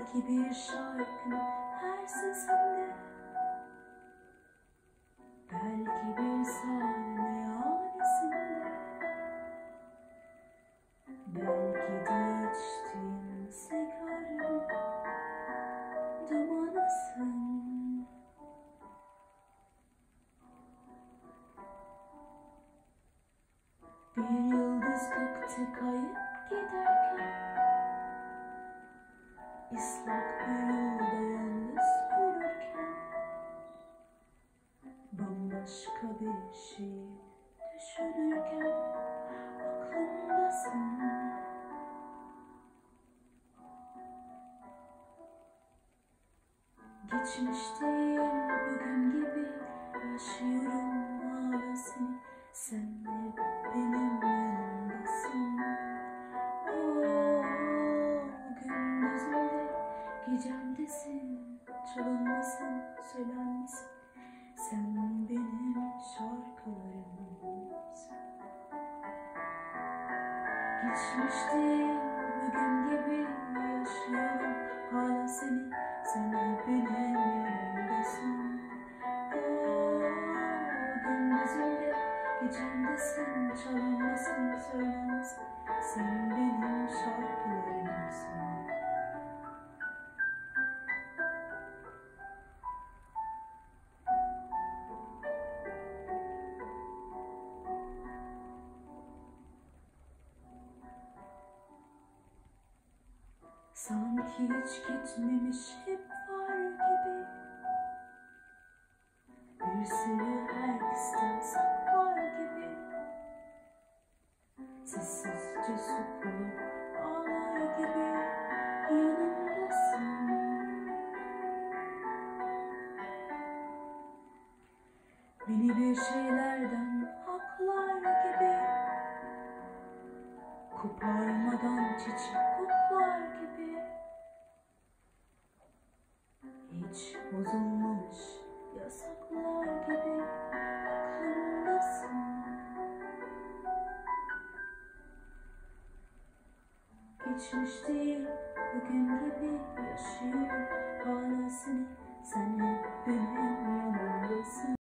Belki bir şarkı her sesinde. Belki bir sahne hanesinde Belki de içtiğin sigaranın dumanısın. Bir yıldız gökte kayıp giderken ıslak yolda yalnız yürürken Bambaşka bir şey düşünürken aklımdasın. Geçmişteyim bugün gibi yaşıyorum gecemdesin Çalınmasın söylenmesin Sen benim şarkılarımsın Geçmişteyim bugün gibi yaşıyorum. Hala seni Sen hep benim yanımdasın. Gündüzümde gecemdesin Çalınmasın söylenmesin Sen benim şarkılarımsın Sanki hiç gitmemiş hep var gibi. Bir sürü herkesten saklar gibi. Sessizce sokulup ağlar gibi. Yanımdasın Beni bir şeylerden haklar gibi. Koparmadan çiçek Hiç bozulmamış yasaklar gibi aklımdasın Geçmiş değil bugün gibi yaşıyorum